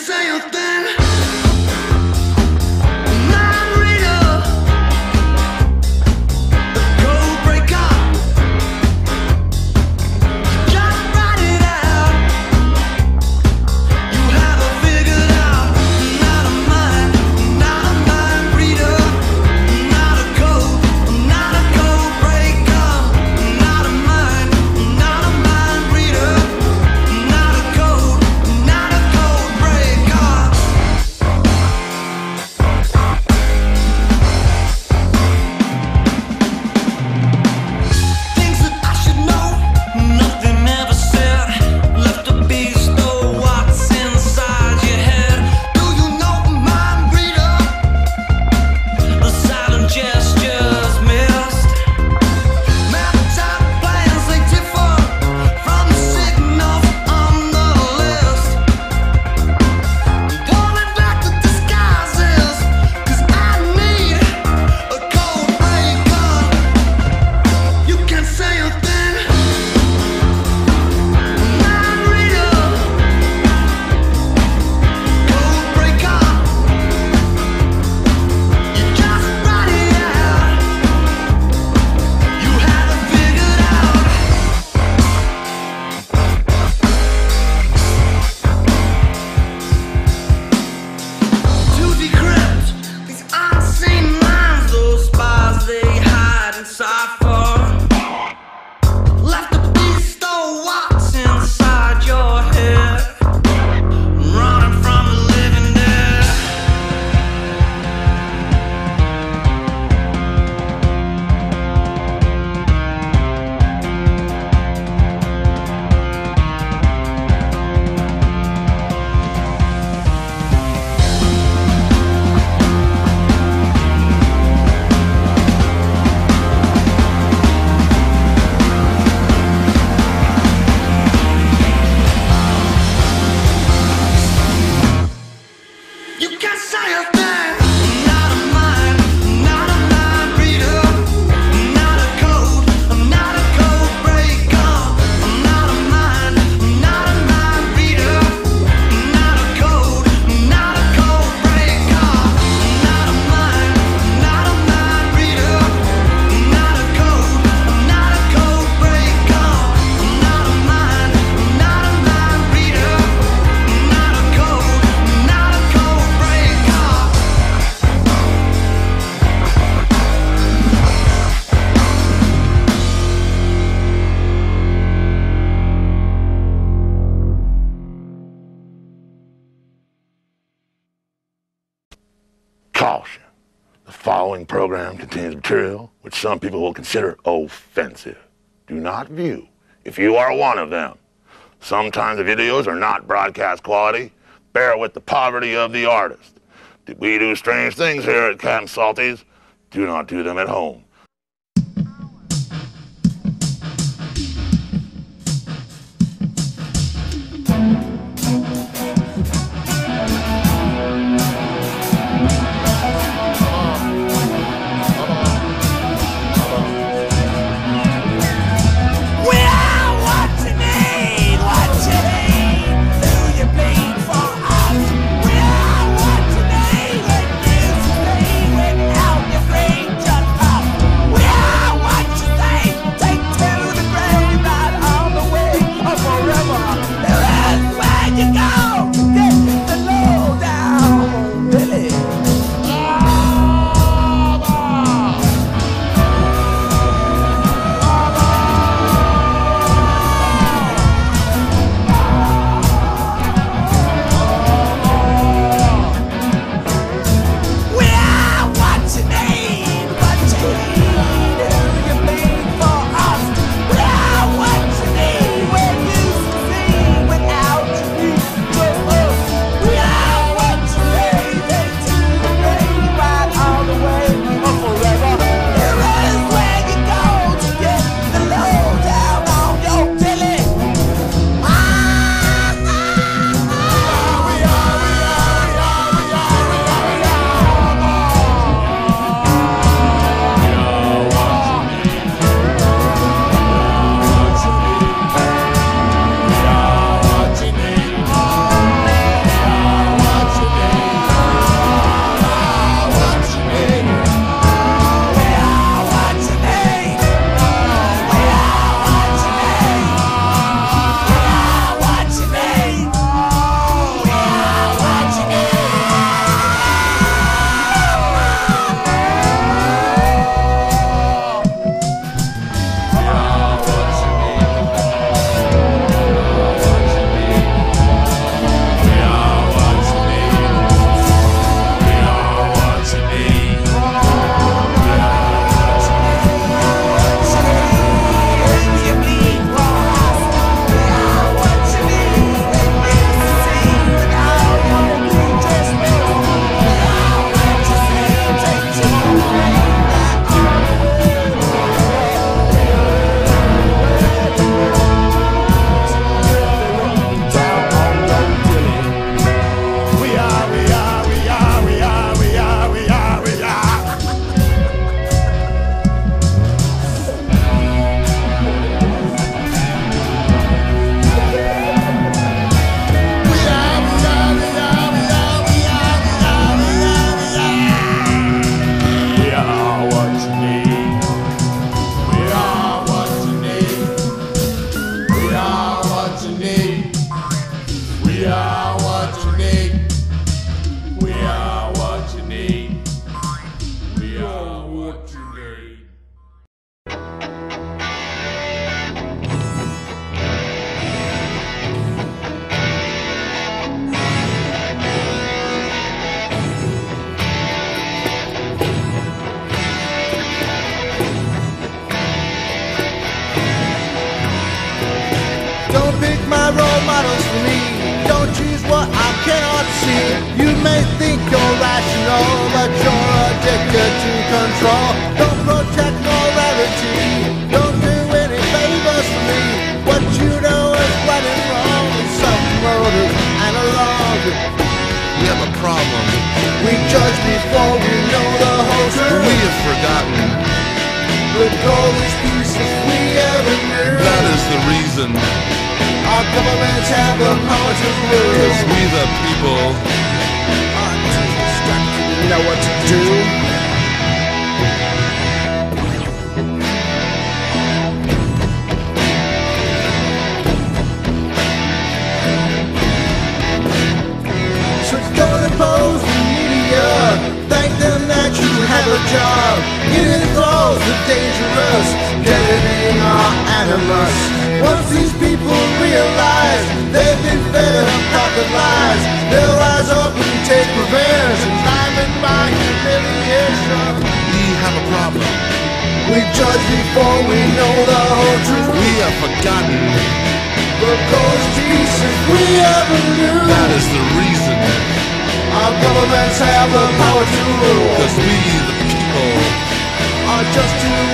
say you're. view, if you are one of them. Sometimes the videos are not broadcast quality. Bear with the poverty of the artist. We do strange things here at Camp Salties. Do not do them at home. The goal is peace if we ever knew. That is the reason. Our governments have the power to rule. Because we the people are too distracted to know what to do. That you have a job. Getting close to dangerous. Deadening our animus. Once these people realize they've been fed up pocket lies, they'll rise up and take revenge. Enlivened by humiliation. we have a problem. We judge before we know the whole truth. We have forgotten. Cause peace if we ever knew. That is the reason. Our governments have the power to rule. Because we the people Are just too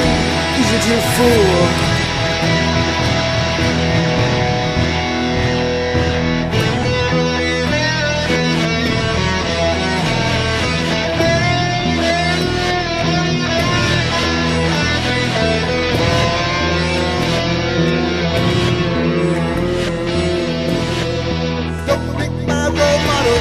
easy to fool.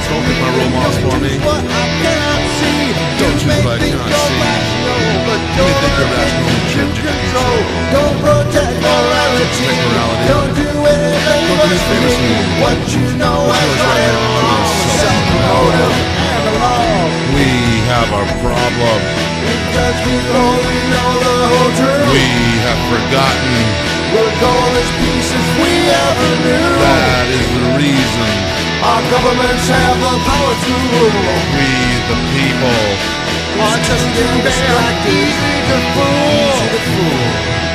Don't pick my role models for me. What I cannot see. Don't choose You what I think cannot see. rational, but You think you're you're rational, but you're addicted to addicted control. Don't protect morality. Don't do anything Don't do but me. What you know What is you know is right and and wrong. Self-motive and law. We have our problem. Because we only know the whole truth. We have forgotten. Goal is peace if we ever knew. That is the reason. Our governments have the power to rule. We the people Are just too distracted. Easy to fool. Easy to fool.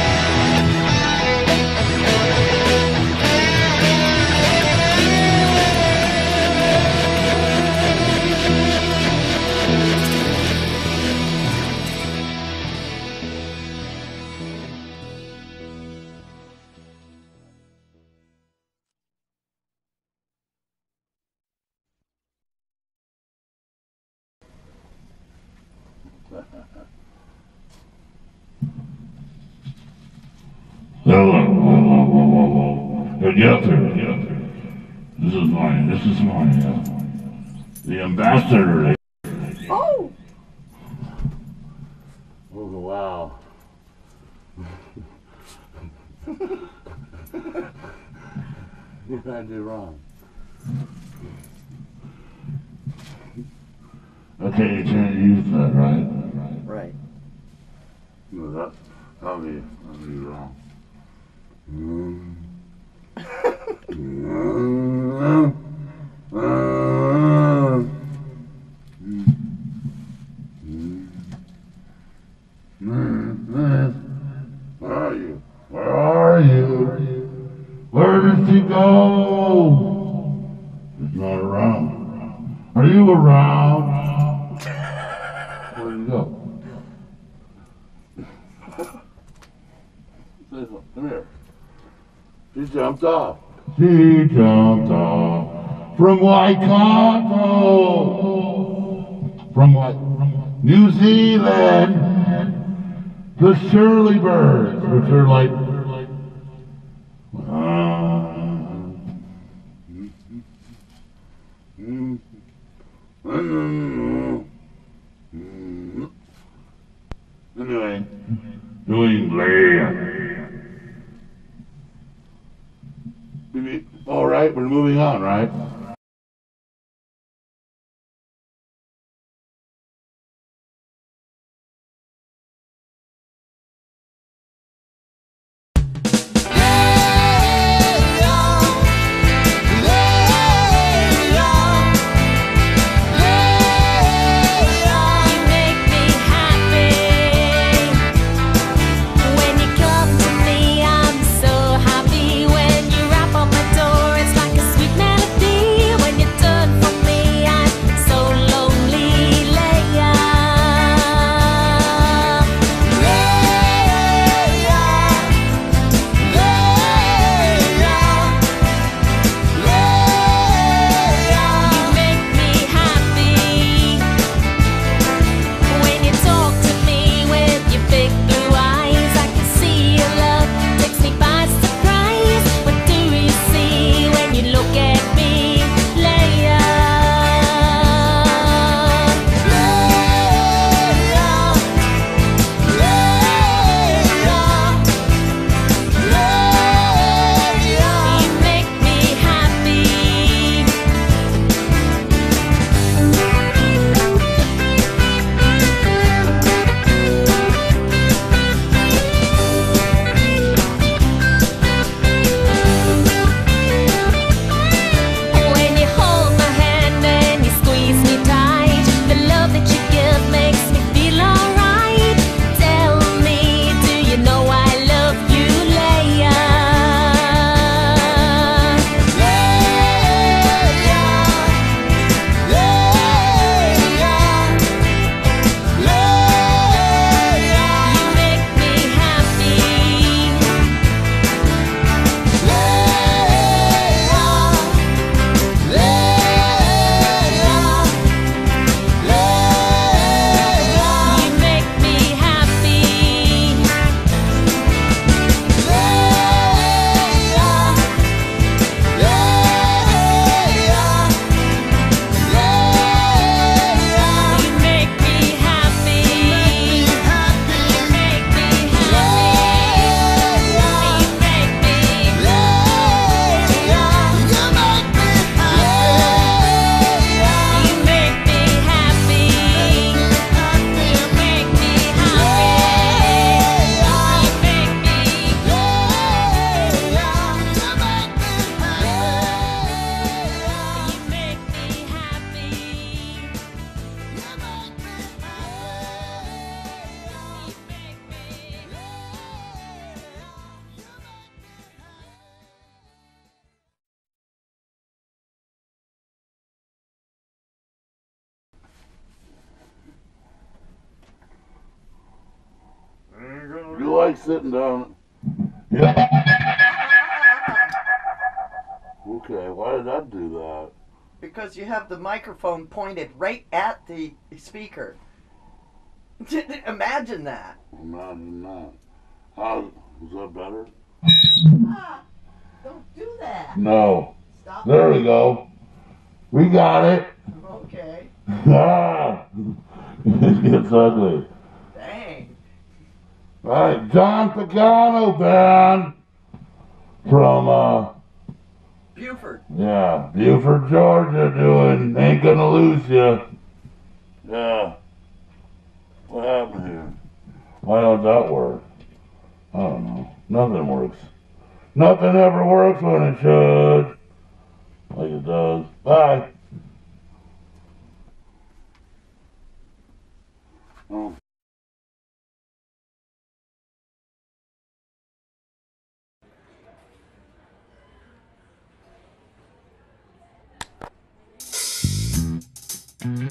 This is mine, uh, the ambassador. Oh, Oh, wow. what did I do wrong? Okay, you can't use that, right? right. No, that, that'll be, that'll be wrong. Where jumped off. She jumped from Waikato, from what? New Zealand. The Shirleybyrds, which are like. Because you have the microphone pointed right at the speaker. Imagine that. Imagine that. How is that better? Don't do that. No. Stop. There we go. We got it. Okay. Ah, it gets ugly. Dang. All right, John Pagano band from uh Buford. yeah Buford, Georgia, doing "Ain't Gonna Lose You." Yeah. What happened here? Why don't that work? I don't know. Nothing works. Nothing ever works when it should. Like it does. Bye. Oh. Oh,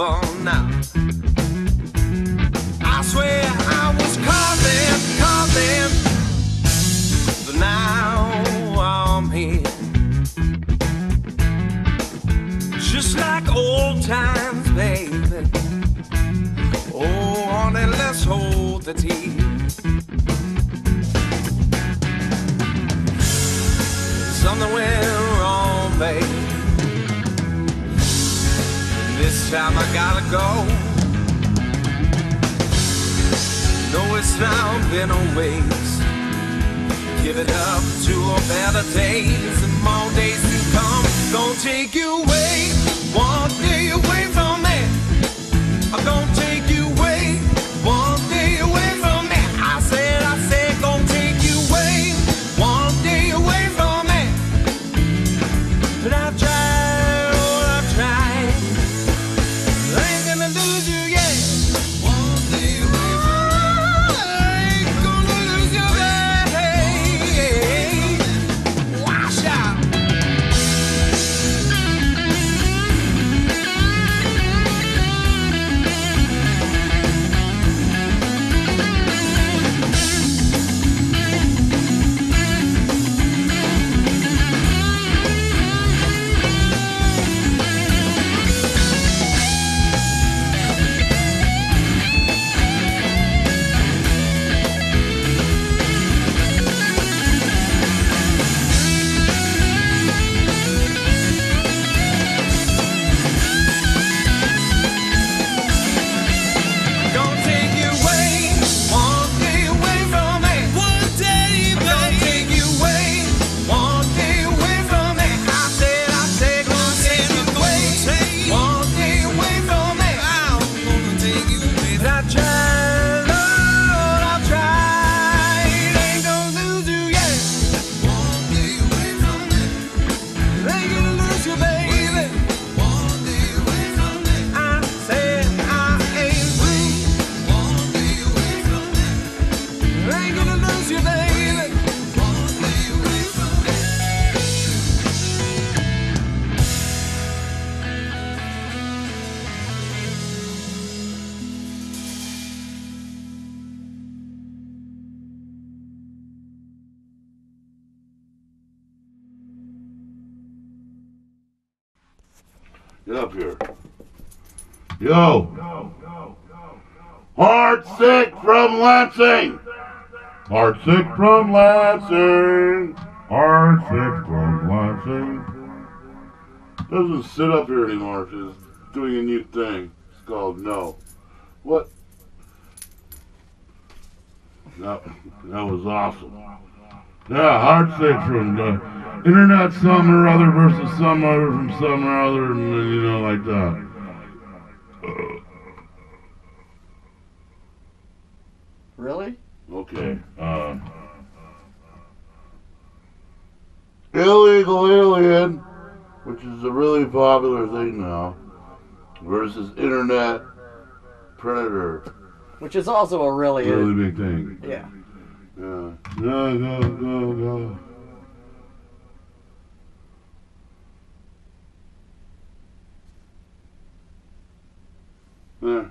fun now. I swear I was calling, calling, but now I'm here. Just like old times, baby. Oh, honey, let's hold the tea. Something went wrong, babe. Time I gotta go. No, it's now been a waste. Give it up to a better days and more days to come. Gonna take you away, one day away from me. I'm gonna take Heart sick from Lansing. Heartsick from Lansing. Heartsick from Lansing. Doesn't sit up here anymore. She's doing a new thing. It's called No. What? That, that was awesome. Yeah, Heartsick from the internet some or other versus some other from some or other, you know, like that. Really? Okay. Uh, illegal alien, which is a really popular thing now, versus internet predator. Which is also a really, Really big thing. yeah. Yeah. Go, go, go, go. There.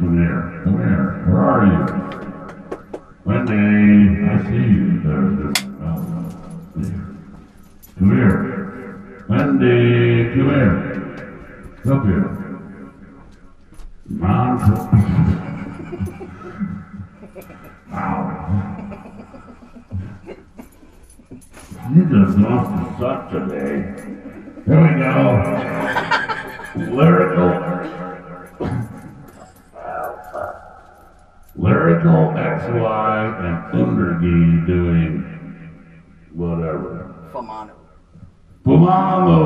Come here. Come here. Where are you? Wendy, I see you. There, there. Oh, there. Come here. Wendy, come here. Come here. Lyrikal XY and UnderGee doing whatever. Famanu. Pumamo!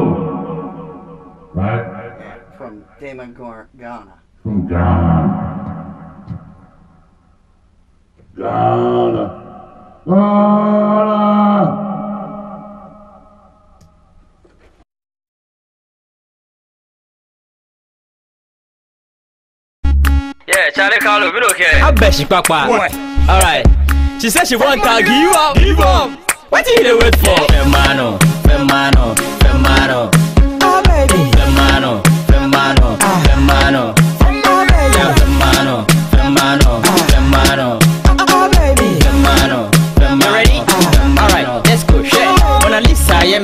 Right? Yeah, from Damon Ghana. From Ghana. Ghana. Ghana! Yeah, Charlie Carlo, we don't care. I bet she papa. Alright. She said she want to give up. Give up. What you dey wait for? Femano, femano, femano. Oh baby. Femano, femano, femano. Yeah,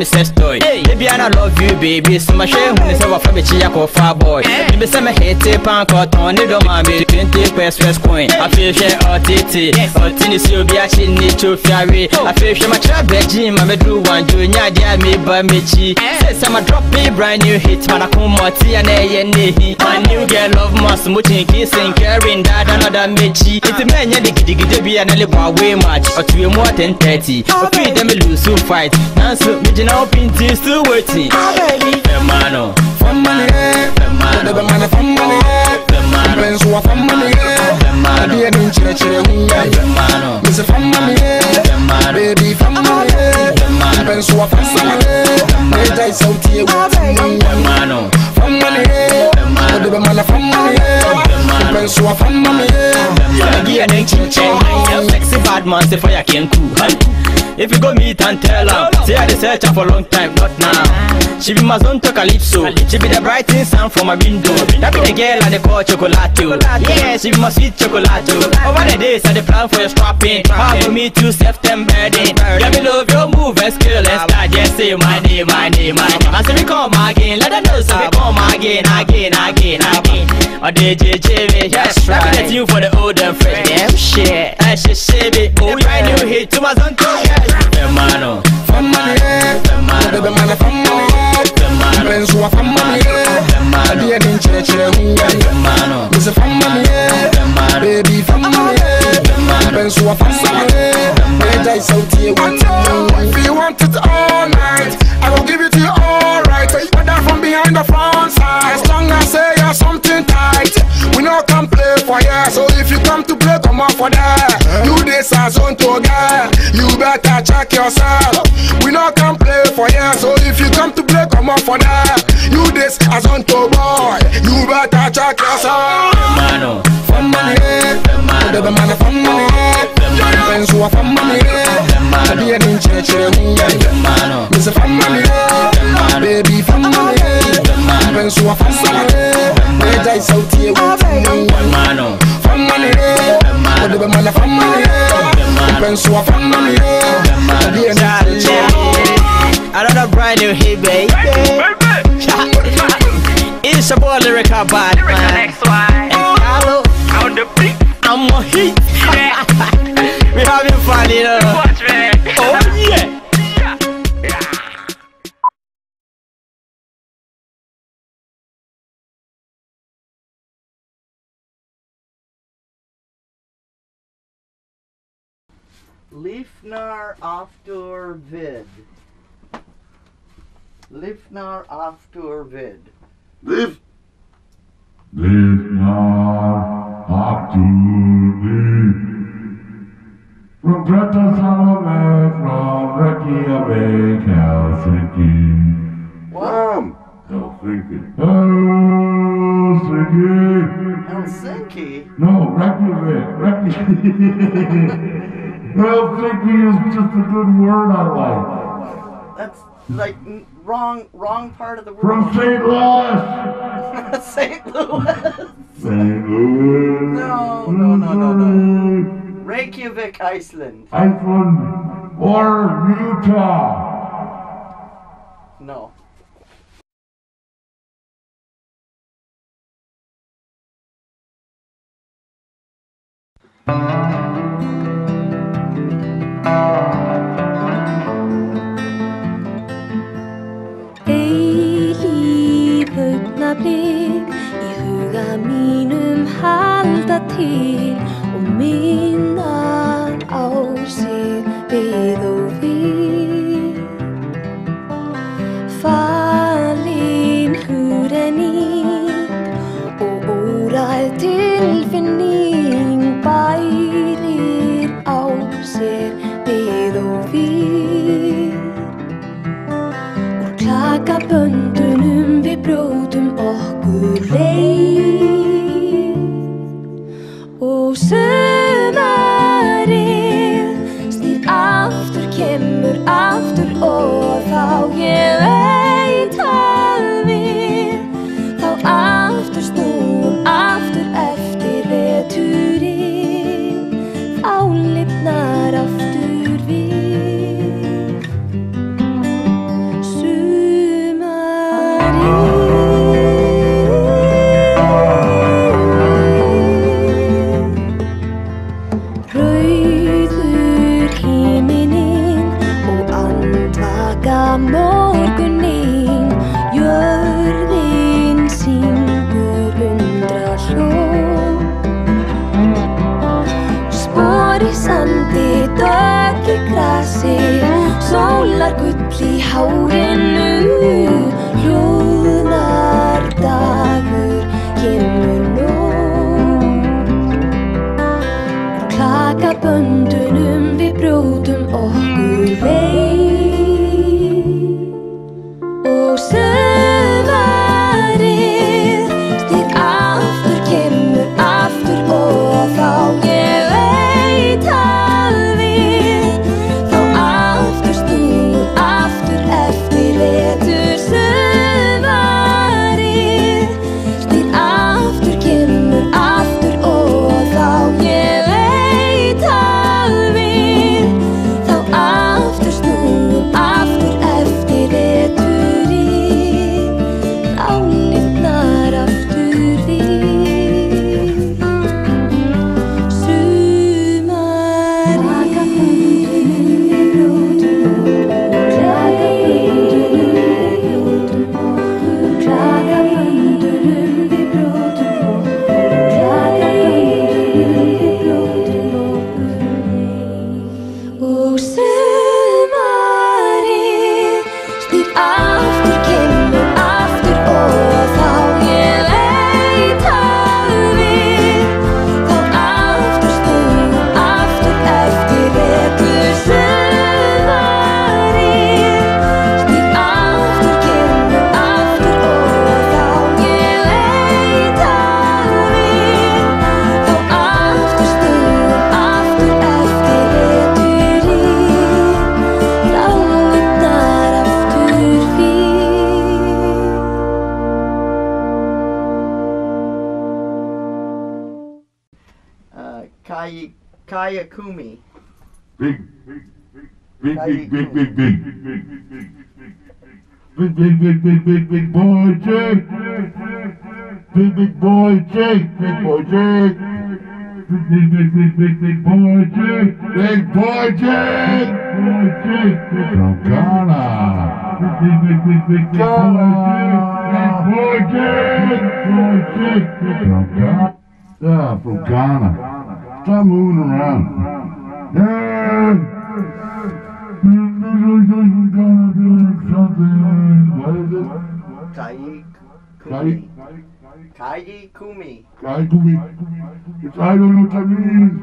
me say story. Baby, I love you, baby. So my share when say what from me chia ko far boy. Me say me hate it pan ko ton ni do ma me 20 press press coin. I feel share OTT. Otini si obi a chi ni cho fiare. I feel share my trap beji ma me do one jo nya dia me ba me chi. Say say my drop me brand new hit man I come moti and eh ye nehi. My new girl love must much kissing caring that another me chi. It's me nya digi digi debi and le boy way much. Otu more 1030. Ofi dem lose so fight. Nanso me jina opinti still waiting. Femano, Famani, femano, the man of Famani, femano, friends who are Famani, I be an inch in a chair, femano, Miss Famani, femano, baby Famani, friends who are Famani, they die so tear with me. Femano, Famani, the man of Famani, friends who are Famani, Sagi and chin chin. Sexy bad man say fire can cool. If you go meet and tell her, say I search her for long time, not now. She be my zone to calypso. She be the brightest sun from my window. That be the girl I dey call chocolato. Yeah, she be my sweet chocolato. Over the days I dey plan for your strapping. How for me to September then. Let me love your move and skill and start. Just say my name, my name, my name. I say we come again. Let them know say we come again, again, again, again. Oh, DJ me, that's right. That be the tune for the old and fresh. Damn shit, that shit shit me. Oh, brand new hit to my zone to Hermano, Famani, the man of Famani, friends who are I be an inch in a chair, hermano, Miss Famani, baby Famani, friends who are die so tear with me. If you want it all night, I will give it to you all right. Whether from behind the front side, as long as say you're something tight, we no come play for ya. So if you come to play, come on for that. You this as on to girl, you better check yourself. We no come play for ya. So if you come to play, come on for that. You this as on to boy, you better check yourself. hermano, Family, the man of family, friends who are family, I be an inch in a chair, hermano, Miss Family, baby family, friends who are family, they die so tear with me. hermano, Family, the man of family, friends who are family, I be an inch in a chair. Another brand new hit, baby. It's a boy lyrical bad man. Beat, I'm a hit. we having fun, you know. watch man. Oh yeah. Lifnar After Vid. Lifnar After Vid. Live. Live not up to me. From Greta Salome, from Reykjavik, Helsinki. Mom. Helsinki. Helsinki. Helsinki. No, Reykjavik. Reykjavik. Helsinki is just a good word I like. That's like wrong, wrong part of the From world. Louis. St. Louis. St. Louis. No, no, no, no, no. Reykjavik, Iceland. Iceland or Utah. No. Halda big, big, big, big, big. Big, big, big, big, big, big boy Jake. Big, big boy Jake. Big boy Jake. Big, big, big, big, big, big boy Jake. Big boy Jake. Boy Jake. From Ghana. Big, big, big, big, big, big boy Jake. Big boy Jake. Boy Jake. From Ghana. Yeah, from Ghana. Stop moving around. Yeah. What is it? Kai, Kai Kumi. Kai Kumi. I don't know what that means.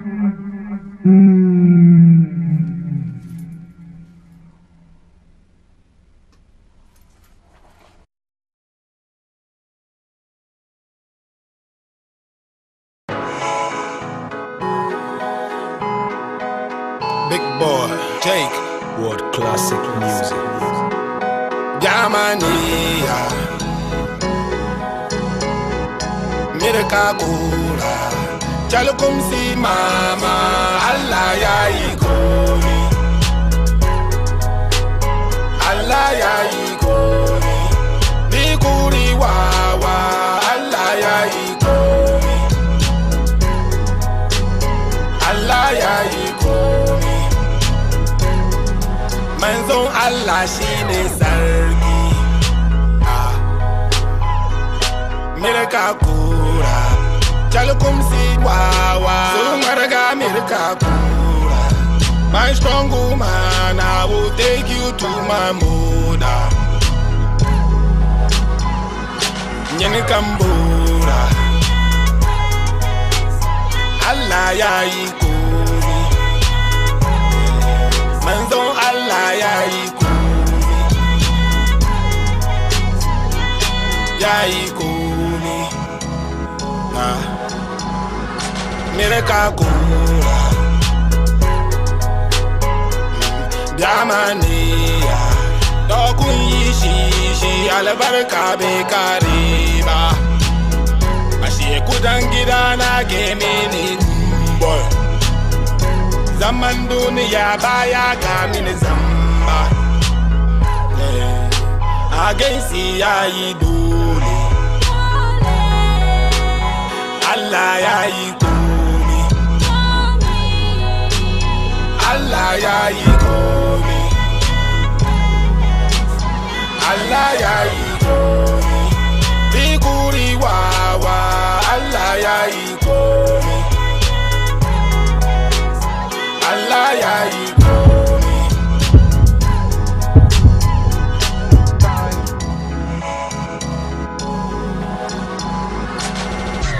Hmm. Geme boy. Zaman duniya baya ga mini zamba. A gaisi ya yi Allah ya yi Allah ya yi Allah ya yi komi wawa. Allah ya yi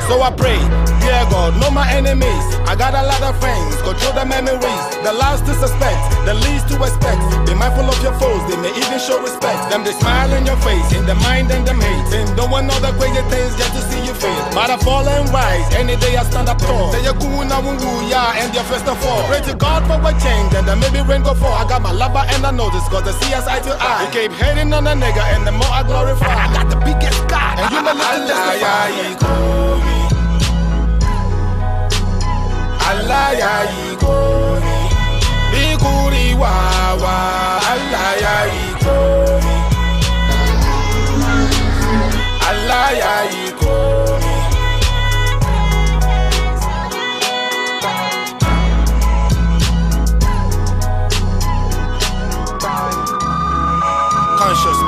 So I pray, dear God, know my enemies. I got a lot of friends, control the memories. The last to suspect, the least to expect. Be mindful of your foes, they may even show respect. Them they smile in your face, in the mind and them hate. And don't want all the crazy things just to see you fail. But I fall and rise, any day I stand up tall. Say you're cool now, woo, yeah, and your first of all. Pray to God for a change, and then maybe rain go fall. I got my lover and I know this, cause I see us eye to eye. You keep hating on a nigga, and the more I glorify. I got the biggest God, and you listen to this. Allah ya yi komi Bikuri wawa. Allah ya yi komi Allah ya yi conscious.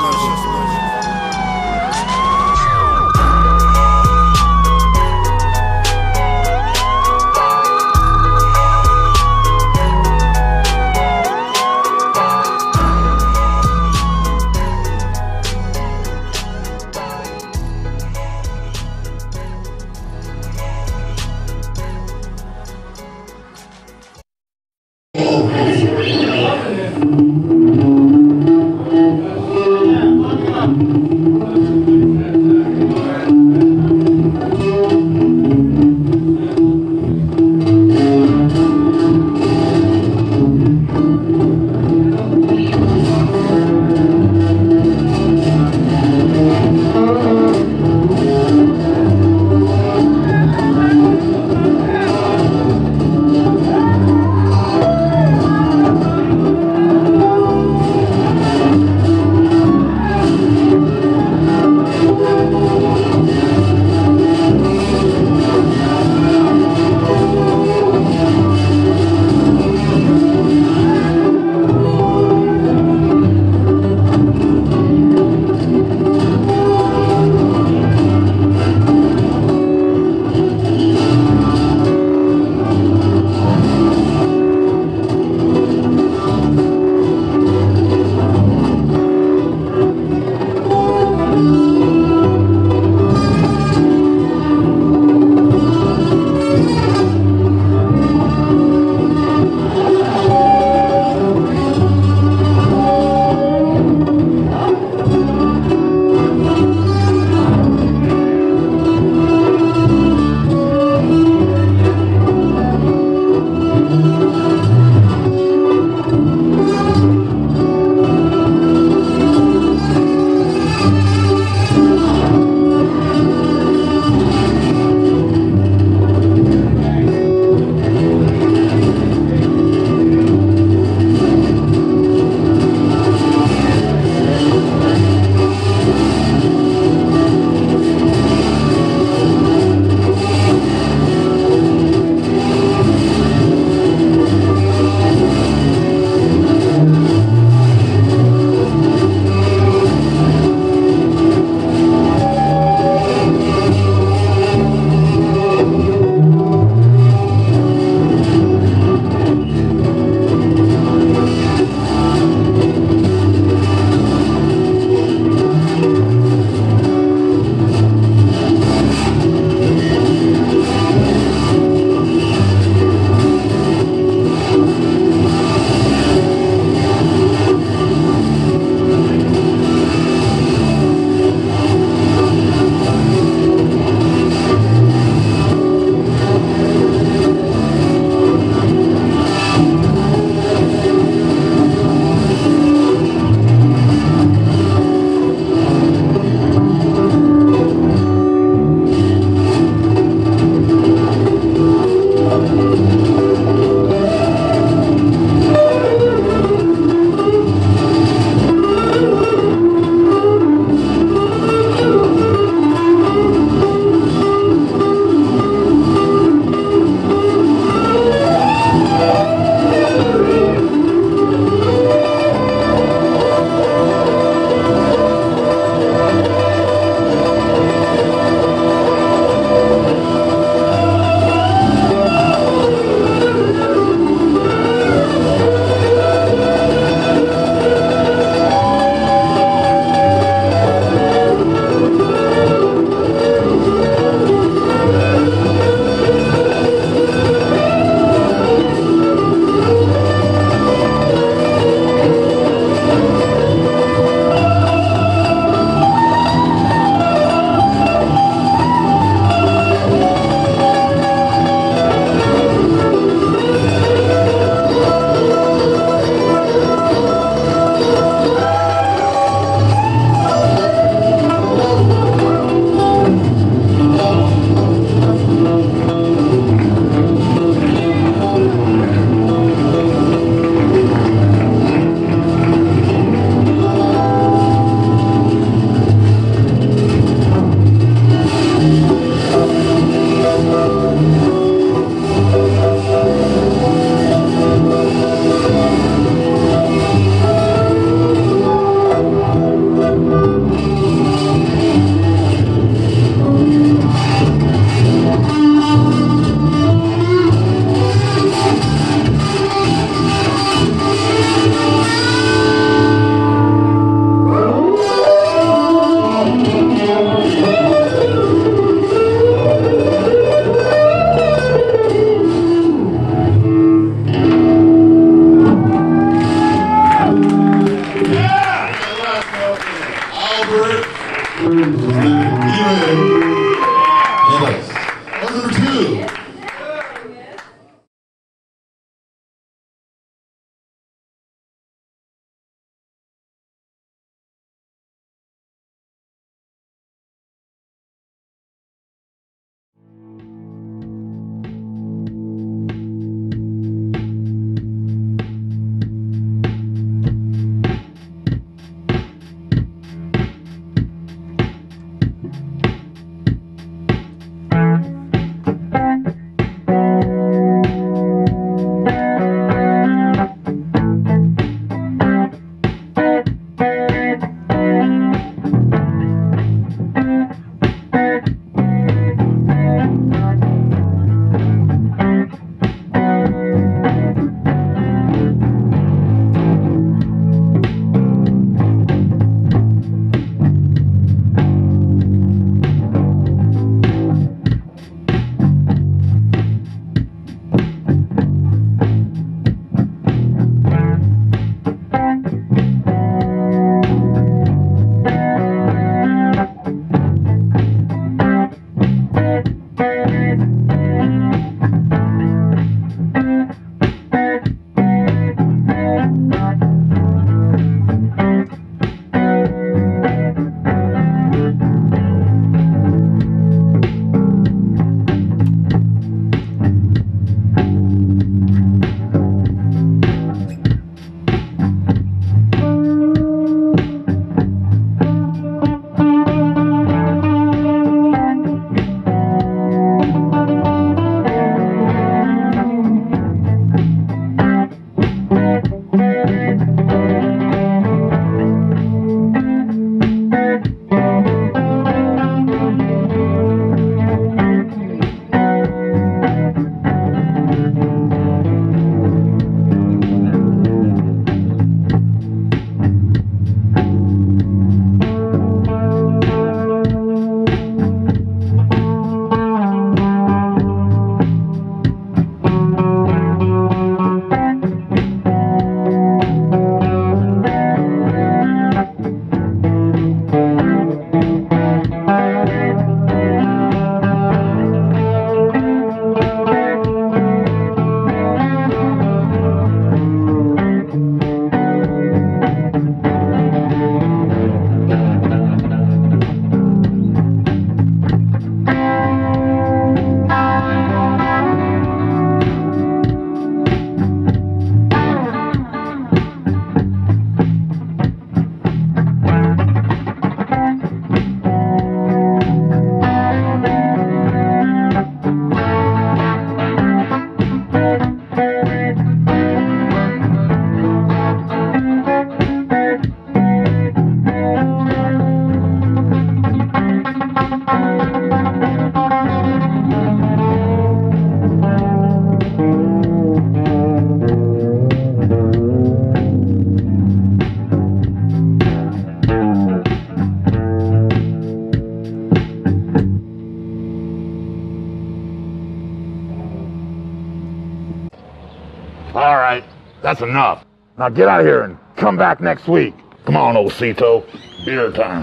Get out of here and come back next week. Come on, Osito. Beer time.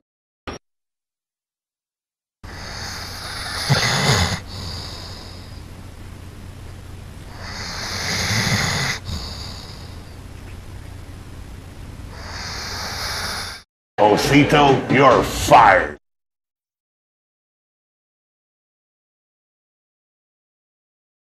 Osito, you're fired.